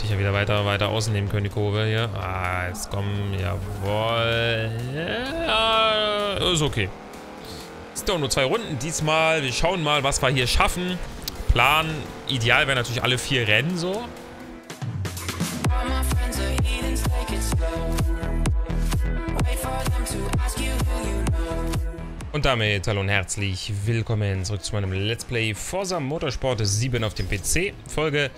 Hätte ich ja wieder weiter, weiter außen nehmen können, die Kurve hier. Ah, jetzt kommen, jawohl. Ja, ist okay. Sind doch nur zwei Runden diesmal. Wir schauen mal, was wir hier schaffen. Plan, ideal wäre natürlich alle vier Rennen so. Und damit hallo und herzlich willkommen zurück zu meinem Let's Play Forza Motorsport 7 auf dem PC. Folge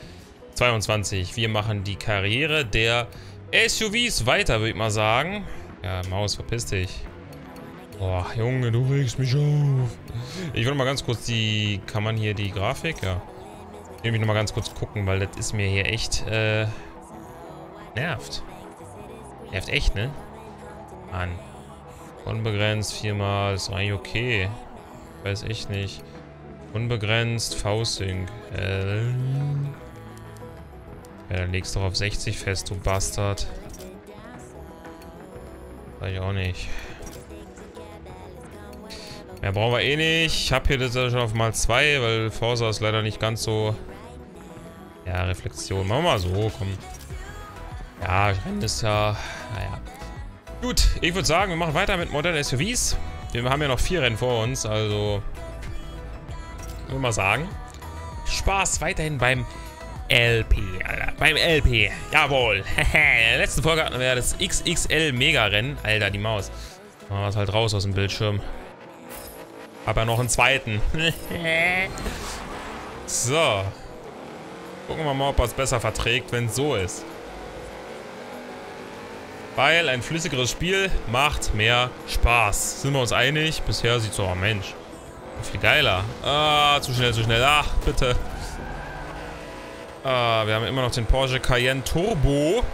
22. Wir machen die Karriere der SUVs weiter, würde ich mal sagen. Ja, Maus, verpiss dich. Boah, Junge, du regst mich auf. Ich will mal ganz kurz die... Kann man hier die Grafik? Ja. Ich will mich nochmal ganz kurz gucken, weil das ist mir hier echt, äh... Nervt. Nervt echt, ne? Mann. Unbegrenzt viermal, ist eigentlich okay. Weiß echt nicht. Unbegrenzt, V-Sync. Äh... Ja, dann legst du doch auf 60 fest, du Bastard. Weiß ich auch nicht. Mehr brauchen wir eh nicht. Ich habe hier das schon auf mal 2, weil Forza ist leider nicht ganz so... Ja, Reflexion. Machen wir mal so, komm. Ja, Rennen ist ja... Naja. Gut, ich würde sagen, wir machen weiter mit modernen SUVs. Wir haben ja noch vier Rennen vor uns, also... Würde mal sagen. Spaß weiterhin beim LP, Alter. Beim LP. Jawohl. In der letzten Folge hatten wir ja das XXL Mega-Rennen. Alter, die Maus. Machen wir es halt raus aus dem Bildschirm. Hab ja noch einen zweiten. so. Gucken wir mal, ob er es besser verträgt, wenn es so ist. Weil ein flüssigeres Spiel macht mehr Spaß. Sind wir uns einig? Bisher sieht es so, oh Mensch. Viel geiler. Ah, zu schnell, zu schnell. Ach, bitte. Ah, wir haben immer noch den Porsche Cayenne Turbo.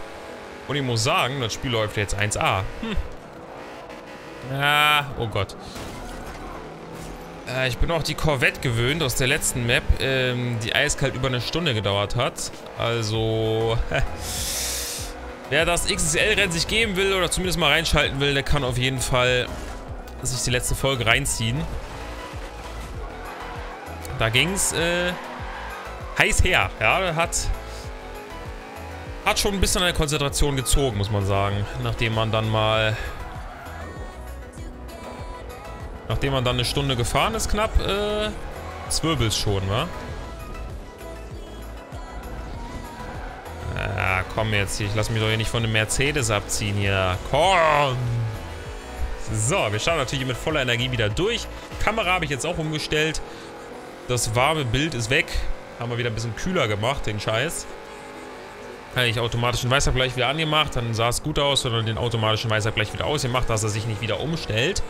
Und ich muss sagen, das Spiel läuft jetzt 1A. Hm. Ah, oh Gott. Äh, ich bin auch die Corvette gewöhnt aus der letzten Map, ähm, die eiskalt über eine Stunde gedauert hat. Also, wer das XSL-Rennen sich geben will oder zumindest mal reinschalten will, der kann auf jeden Fall sich die letzte Folge reinziehen. Da ging's äh, heiß her. Ja, hat hat schon ein bisschen an der Konzentration gezogen, muss man sagen. Nachdem man dann mal Nachdem man dann eine Stunde gefahren ist, knapp, äh, zwirbelt's schon, wa? Ah, komm jetzt. Ich lasse mich doch hier nicht von dem Mercedes abziehen hier. Komm! So, wir starten natürlich mit voller Energie wieder durch. Kamera habe ich jetzt auch umgestellt. Das warme Bild ist weg. Haben wir wieder ein bisschen kühler gemacht, den Scheiß. Habe ich automatischen Weißabgleich wieder angemacht. Dann sah es gut aus, sondern den automatischen Weißabgleich wieder ausgemacht, dass er sich nicht wieder umstellt.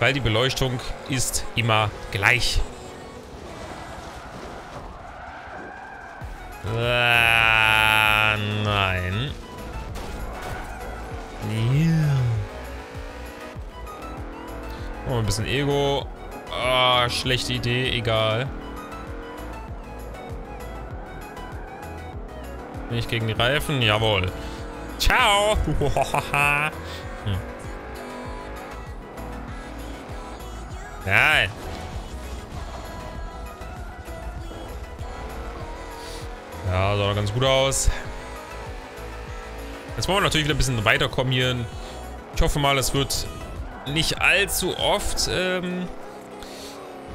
Weil die Beleuchtung ist immer gleich. Ah, nein. Yeah. Oh, ein bisschen Ego. Oh, schlechte Idee, egal. Nicht gegen die Reifen? Jawohl. Ciao. hm. Nein. Ja, sah ganz gut aus. Jetzt wollen wir natürlich wieder ein bisschen weiterkommen hier. Ich hoffe mal, es wird nicht allzu oft ähm,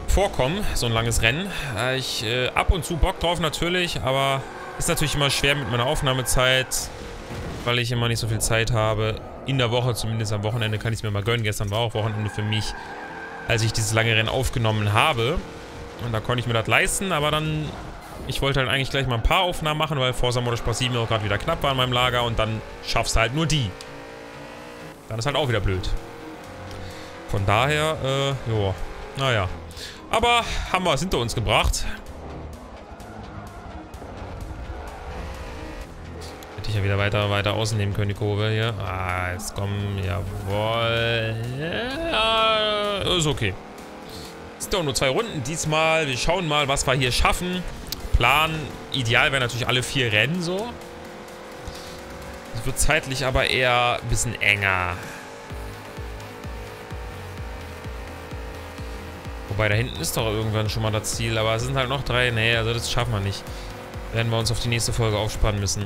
vorkommen, so ein langes Rennen. Äh, ich äh, ab und zu Bock drauf natürlich, aber ist natürlich immer schwer mit meiner Aufnahmezeit, weil ich immer nicht so viel Zeit habe. In der Woche, zumindest am Wochenende, kann ich es mir mal gönnen. Gestern war auch Wochenende für mich als ich dieses lange Rennen aufgenommen habe. Und da konnte ich mir das leisten, aber dann... Ich wollte halt eigentlich gleich mal ein paar Aufnahmen machen, weil Forza Motorsport 7 auch gerade wieder knapp war in meinem Lager und dann schaffst du halt nur die. Dann ist halt auch wieder blöd. Von daher, äh, joa. Naja. Aber haben wir es hinter uns gebracht. Ich ja wieder weiter, weiter außen nehmen können, die Kurve hier. Ah, jetzt kommen, jawohl. Ja, ist okay. Es sind doch nur zwei Runden diesmal. Wir schauen mal, was wir hier schaffen. Plan, ideal wäre natürlich alle vier Rennen so. Es wird zeitlich aber eher ein bisschen enger. Wobei, da hinten ist doch irgendwann schon mal das Ziel. Aber es sind halt noch drei. Nee, also das schaffen wir nicht. werden wir uns auf die nächste Folge aufspannen müssen.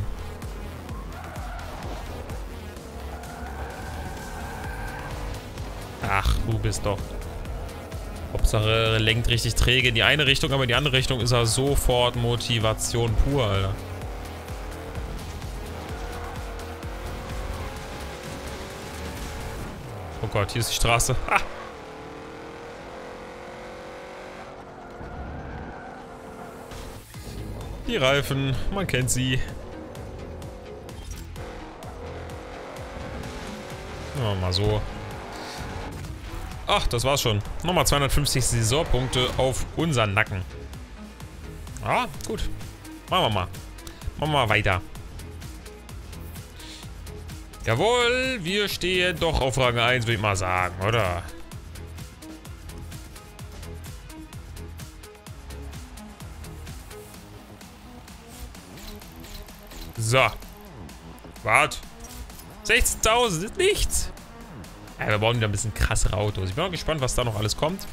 Du bist doch. Hauptsache lenkt richtig träge in die eine Richtung, aber in die andere Richtung ist er sofort Motivation pur, Alter. Oh Gott, hier ist die Straße. Ha! Die Reifen, man kennt sie. Ja, mal so. Ach, das war's schon. Nochmal 250 Saisonpunkte auf unseren Nacken. Ah, gut. Machen wir mal. Machen wir mal weiter. Jawohl, wir stehen doch auf Rang 1, würde ich mal sagen, oder? So. Wart. 16.000 ist nichts. Ja, wir bauen wieder ein bisschen krassere Autos. Ich bin auch gespannt, was da noch alles kommt.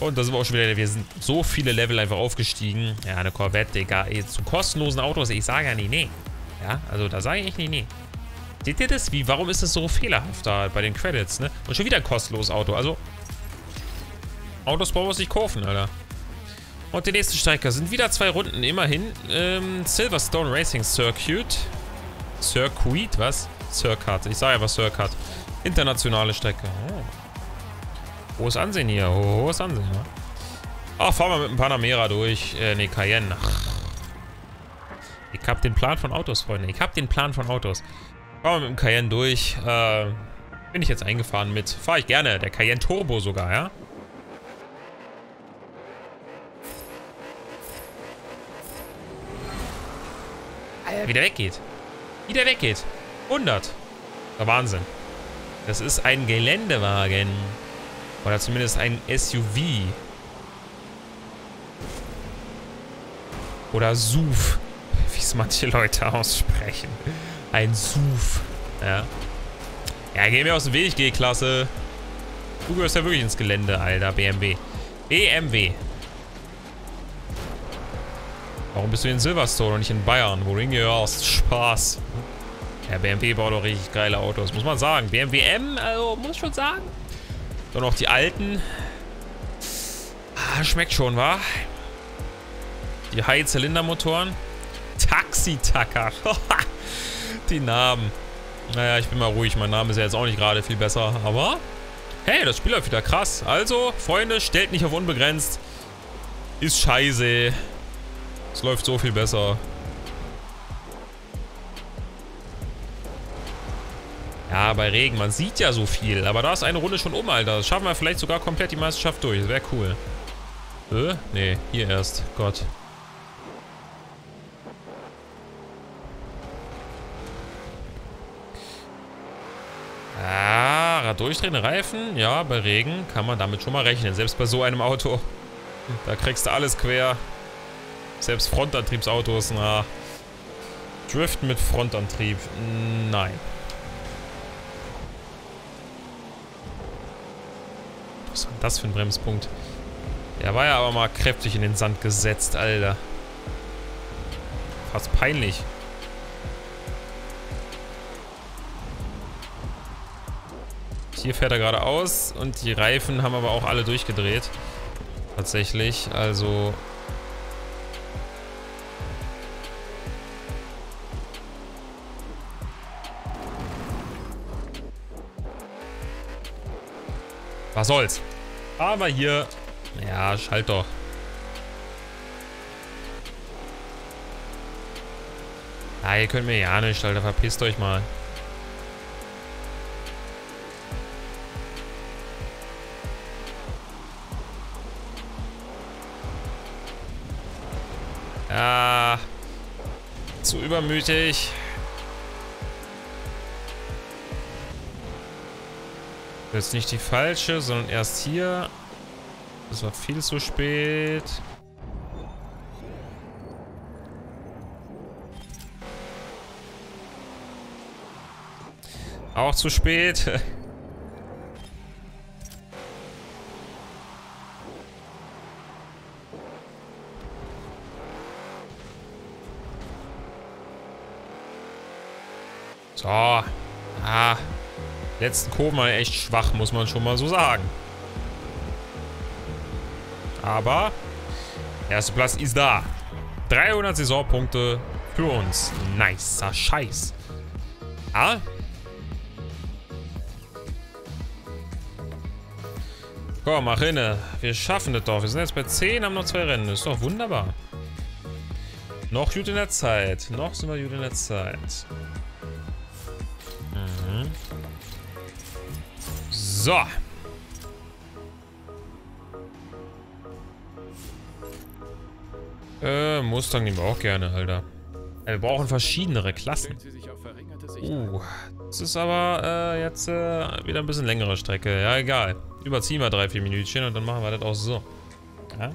Und da sind wir auch schon wieder, wir sind so viele Level einfach aufgestiegen. Ja, eine Corvette, Digga. Zu kostenlosen Autos, ich sage ja nie, nee. Ja, also da sage ich nicht, nee. Seht ihr das? Wie, warum ist das so fehlerhaft da bei den Credits, ne? Und schon wieder ein kostenloses Auto, also... Autos brauchen wir sich kaufen, Alter. Und die nächste Strecke sind wieder zwei Runden, immerhin. Ähm, Silverstone Racing Circuit. Circuit, was? Circuit. Ich sage einfach Circuit. Internationale Strecke. Oh. Hohes Ansehen hier. Hohes Ansehen, ne? Ach, fahren wir mit dem Panamera durch. Äh, ne, Cayenne. Ach. Ich hab den Plan von Autos, Freunde. Ich hab den Plan von Autos. Fahren wir mit dem Cayenne durch. Äh, bin ich jetzt eingefahren mit. Fahre ich gerne. Der Cayenne Turbo sogar, ja? Alter, wieder weggeht. Wieder weggeht. 100. Der Wahnsinn. Das ist ein Geländewagen. Oder zumindest ein SUV. Oder SUV. Wie es manche Leute aussprechen. Ein SUV. Ja. Ja, geh mir aus dem Weg, G-Klasse. Du gehörst ja wirklich ins Gelände, Alter. BMW. BMW. Warum bist du in Silverstone und nicht in Bayern, wo du hingehörst? Spaß. Ja, BMW baut doch richtig geile Autos, muss man sagen. BMW M, also muss schon sagen. Dann noch die alten. Ah, schmeckt schon, wa? Die High-Zylinder-Motoren. Taxi-Tacker. die Namen. Naja, ich bin mal ruhig. Mein Name ist ja jetzt auch nicht gerade viel besser. Aber, hey, das Spiel läuft wieder krass. Also, Freunde, stellt nicht auf unbegrenzt. Ist scheiße. Es läuft so viel besser. Bei Regen. Man sieht ja so viel. Aber da ist eine Runde schon um, Alter. Das schaffen wir vielleicht sogar komplett die Meisterschaft durch. Das wäre cool. Äh? Nee, hier erst. Gott. Ah, durchdrehende Reifen. Ja, bei Regen kann man damit schon mal rechnen. Selbst bei so einem Auto. Da kriegst du alles quer. Selbst Frontantriebsautos, na. Driften mit Frontantrieb. Nein. Was war das für ein Bremspunkt? Der war ja aber mal kräftig in den Sand gesetzt, Alter. Fast peinlich. Hier fährt er geradeaus und die Reifen haben aber auch alle durchgedreht. Tatsächlich, also... Was soll's? Aber hier... Ja, schalt doch. Ja, ihr könnt mir ja nicht, Alter. Verpisst euch mal. Ja. Zu übermütig. Jetzt nicht die falsche, sondern erst hier. Das war viel zu spät. Auch zu spät. So. Ah. Letzten Kurven echt schwach, muss man schon mal so sagen. Aber erster Platz ist da. 300 Saisonpunkte für uns. Nicer Scheiß. Ah. Komm, mach hinne. Wir schaffen das doch. Wir sind jetzt bei 10, haben noch zwei Rennen. Das ist doch wunderbar. Noch gut in der Zeit. Noch sind wir gut in der Zeit. So. Äh, Mustang nehmen wir auch gerne, Alter. Ja, wir brauchen verschiedenere Klassen. Uh, das ist aber äh, jetzt äh, wieder ein bisschen längere Strecke. Ja, egal. Überziehen wir drei, vier Minütchen und dann machen wir das auch so. Ja.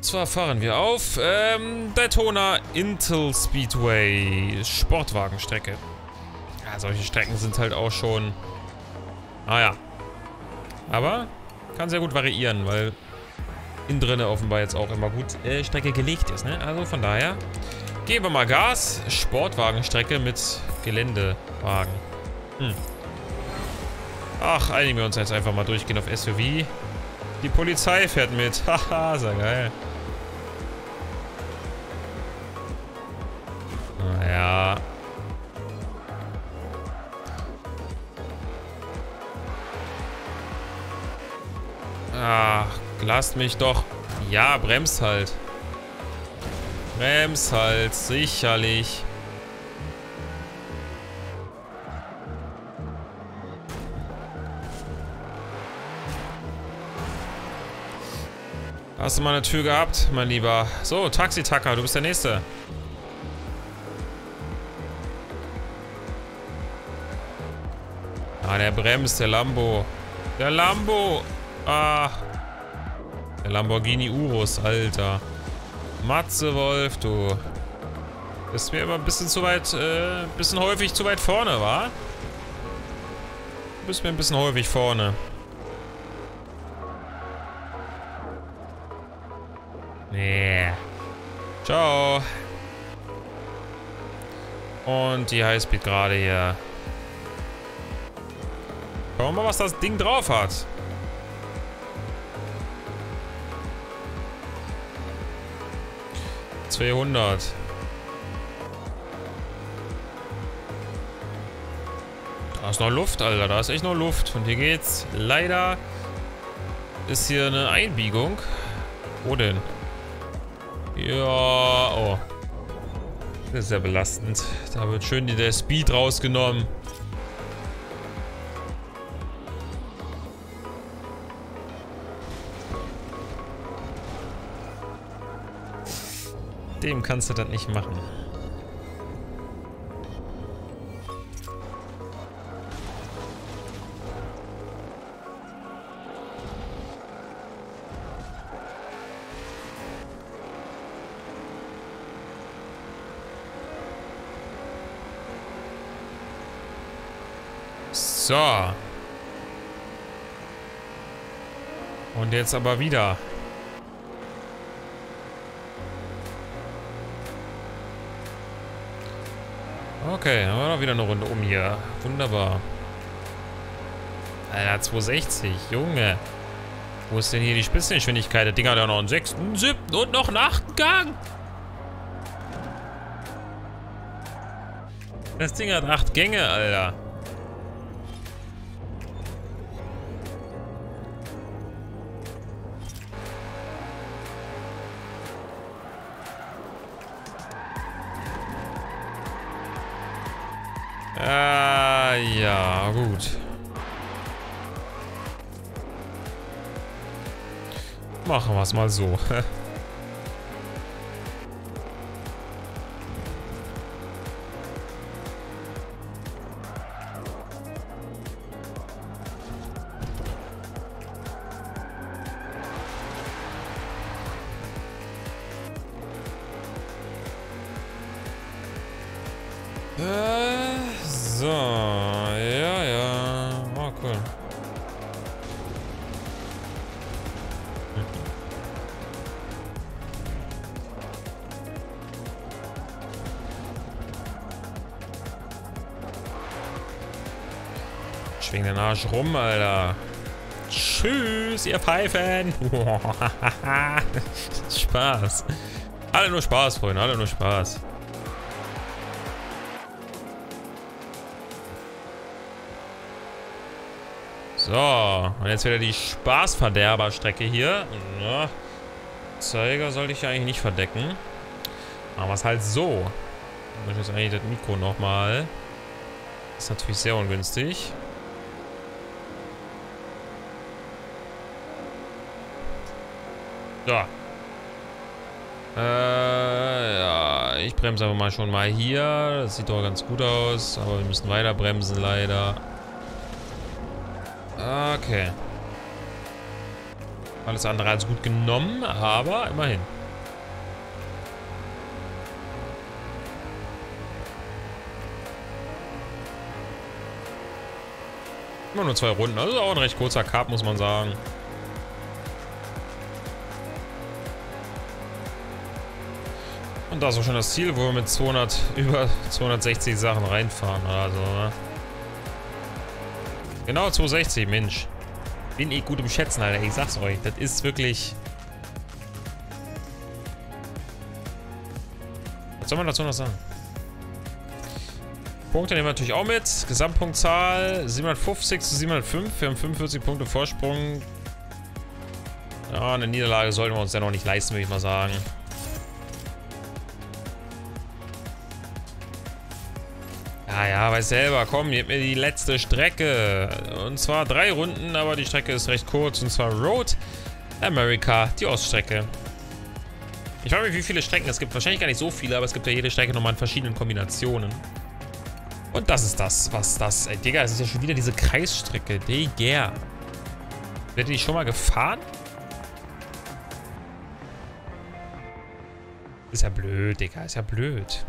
Zwar fahren wir auf ähm, Daytona Intel Speedway Sportwagenstrecke. Ja, solche Strecken sind halt auch schon... Ah, aber kann sehr gut variieren, weil innen drinne offenbar jetzt auch immer gut äh, Strecke gelegt ist. Ne? Also von daher geben wir mal Gas. Sportwagenstrecke mit Geländewagen. Hm. Ach, einigen wir uns jetzt einfach mal durchgehen auf SUV. Die Polizei fährt mit. Haha, sehr geil. Lasst mich doch. Ja, bremst halt. Bremst halt, sicherlich. Hast du mal eine Tür gehabt, mein Lieber? So, Taxi-Tacker, du bist der Nächste. Ah, der bremst, der Lambo. Der Lambo. Ah. Lamborghini Urus, Alter. Matze Wolf, du. Bist mir immer ein bisschen zu weit, äh, bisschen häufig zu weit vorne, wa? Du bist mir ein bisschen häufig vorne. Nee. Ciao. Und die Highspeed gerade hier. Schauen wir mal, was das Ding drauf hat. Zweihundert. Da ist noch Luft, Alter. Da ist echt noch Luft. Und hier geht's. Leider ist hier eine Einbiegung. Wo denn? Ja, oh. Das ist sehr belastend. Da wird schön der Speed rausgenommen. Dem kannst du das nicht machen. So. Und jetzt aber wieder. Okay, haben wir noch wieder eine Runde um hier. Wunderbar. Alter, 260. Junge. Wo ist denn hier die Spitzengeschwindigkeit? Der Ding hat ja noch einen sechsten, siebten und noch einen achten Gang. Das Ding hat acht Gänge, Alter. Mal so. Arsch rum, Alter. Tschüss, ihr Pfeifen. Spaß. Alle nur Spaß, Freunde. Alle nur Spaß. So, und jetzt wieder die Spaßverderberstrecke hier. Ja, Zeiger sollte ich ja eigentlich nicht verdecken. Wir es halt so. Ich muss jetzt eigentlich das Mikro nochmal. Ist natürlich sehr ungünstig. So. Äh, ja, ich bremse aber mal schon mal hier. Das sieht doch ganz gut aus, aber wir müssen weiter bremsen leider. Okay. Alles andere als gut genommen, aber immerhin. Immer nur zwei Runden. Also auch ein recht kurzer Cup, muss man sagen. Das ist auch schon das Ziel, wo wir mit 200, über 260 Sachen reinfahren oder ne? Genau 260, Mensch. Bin ich gut im Schätzen, Alter. Ich sag's euch. Das ist wirklich... Was soll man dazu noch sagen? Punkte nehmen wir natürlich auch mit. Gesamtpunktzahl 750 zu 705. Wir haben 45 Punkte Vorsprung. Ja, eine Niederlage sollten wir uns ja noch nicht leisten, würde ich mal sagen. Ja, ja, weiß selber. Komm, gib mir die letzte Strecke. Und zwar drei Runden, aber die Strecke ist recht kurz. Und zwar Road America, die Oststrecke. Ich frage mich, wie viele Strecken es gibt. Wahrscheinlich gar nicht so viele, aber es gibt ja jede Strecke nochmal in verschiedenen Kombinationen. Und das ist das, was das... Ey, Digga, es ist ja schon wieder diese Kreisstrecke. Digga. Ihr die schon mal gefahren? Ist ja blöd, Digga. Ist ja blöd.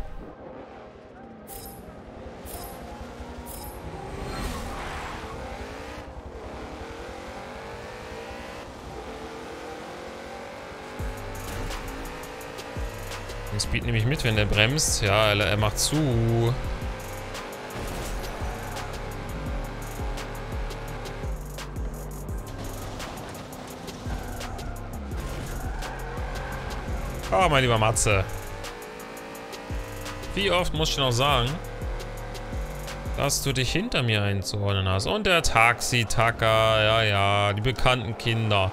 Den Speed nehme ich mit, wenn der bremst. Ja, er, er macht zu. Oh, mein lieber Matze. Wie oft muss ich noch sagen, dass du dich hinter mir einzuordnen hast? Und der Taxi-Tacker, ja, ja, die bekannten Kinder.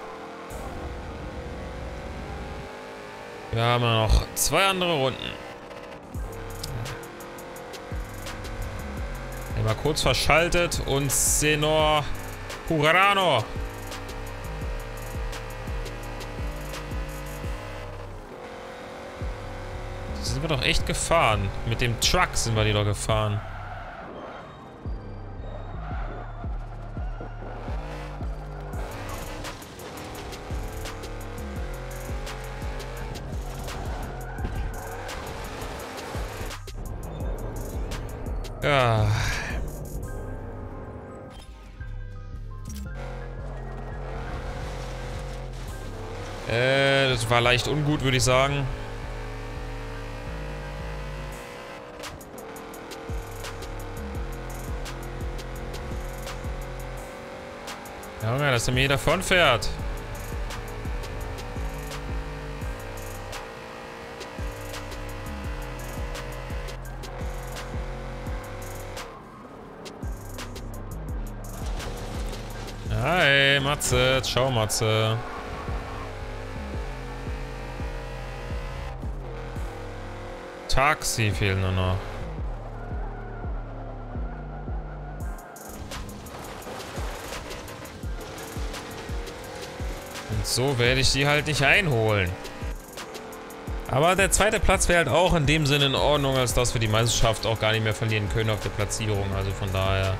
Wir haben noch zwei andere Runden. Mal kurz verschaltet und Senor Hurano. Die sind wir doch echt gefahren. Mit dem Truck sind wir die doch gefahren. Ja. Äh, das war leicht ungut, würde ich sagen. Junge, dass er mir davon Hi, Matze. Ciao, Matze. Taxi fehlen nur noch. Und so werde ich die halt nicht einholen. Aber der zweite Platz wäre halt auch in dem Sinne in Ordnung, als dass wir die Meisterschaft auch gar nicht mehr verlieren können auf der Platzierung. Also von daher...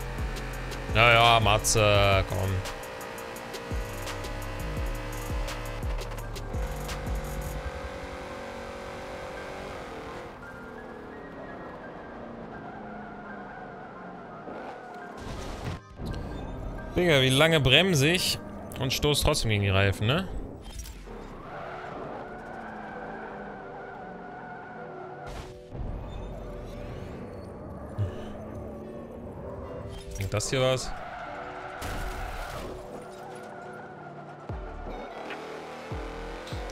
Naja, Matze, komm. Digga, wie lange bremse ich und stoß trotzdem gegen die Reifen, ne? Das hier war's.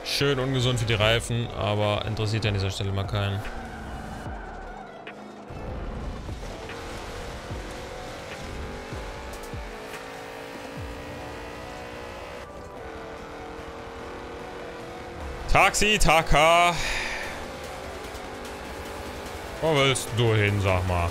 Schön ungesund für die Reifen, aber interessiert ja an dieser Stelle mal keinen. Taxi, Taka. Wo willst du hin, sag mal?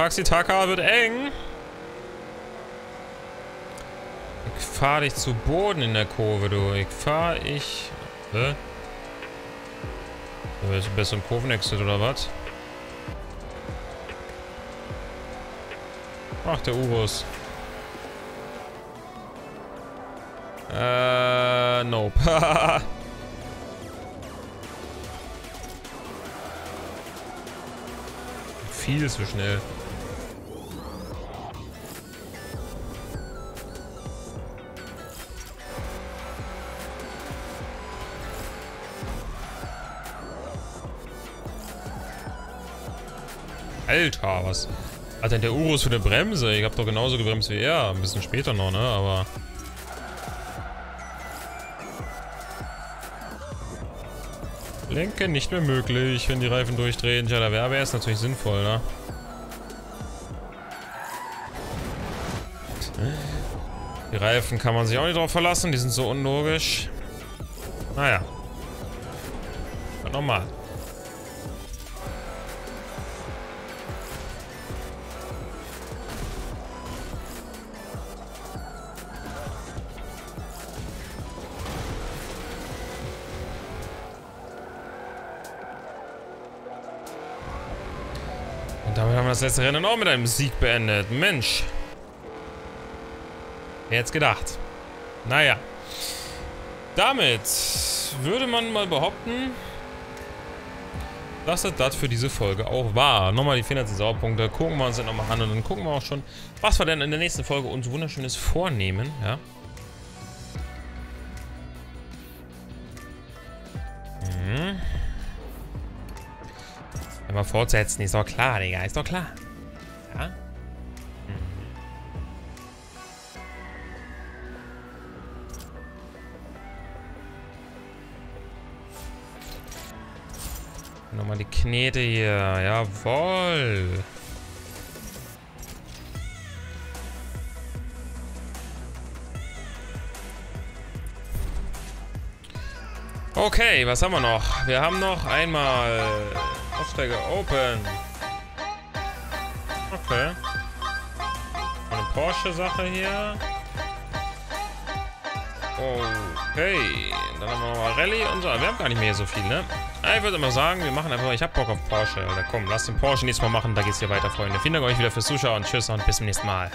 Taxi Taka wird eng. Ich fahr dich zu Boden in der Kurve, du. Ich fahr ich... Hä? Bist besser im Kurvenexit oder was? Ach, der Urus. Äh, nope. Viel zu schnell. Alter, was hat denn der Urus für eine Bremse? Ich hab doch genauso gebremst wie er. Ein bisschen später noch, ne? Aber... Lenken nicht mehr möglich, wenn die Reifen durchdrehen. Ja, da wäre es natürlich sinnvoll, ne? Die Reifen kann man sich auch nicht drauf verlassen, die sind so unlogisch. Naja. Normal. Das letzte Rennen auch mit einem Sieg beendet. Mensch. Wer hätte gedacht? Naja. Damit würde man mal behaupten, dass das das für diese Folge auch war. Nochmal die finanziellen Sauerpunkte. Gucken wir uns das nochmal an und dann gucken wir auch schon, was wir denn in der nächsten Folge uns wunderschönes vornehmen. Ja. Wir fortsetzen, ist doch klar, Digga. Ist doch klar. Ja? Mhm. Nochmal die Knete hier. Jawoll. Okay, was haben wir noch? Wir haben noch einmal Aufsteiger Open. Okay. Eine Porsche-Sache hier. Okay. Dann haben wir nochmal Rallye und so. Wir haben gar nicht mehr so viel, ne? Ich würde immer sagen, wir machen einfach, ich hab Bock auf Porsche. Oder komm, lass den Porsche nächstes Mal machen. Da geht's hier weiter, Freunde. Vielen Dank euch wieder fürs Zuschauen. Tschüss und bis zum nächsten Mal.